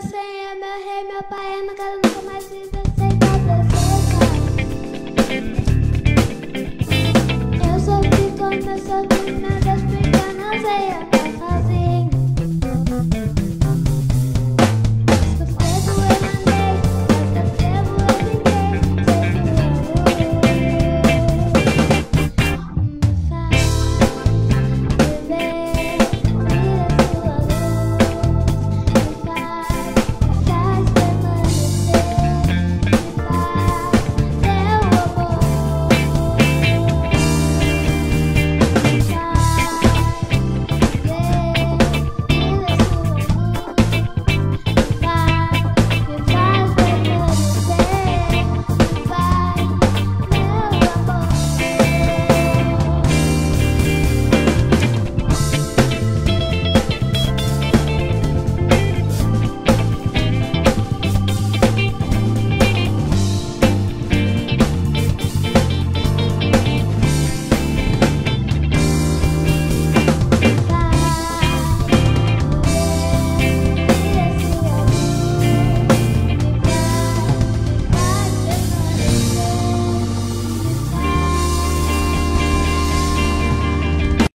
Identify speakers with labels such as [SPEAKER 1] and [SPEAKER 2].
[SPEAKER 1] meu senhor, é meu rei, meu pai, é eu não quero nunca mais viver sem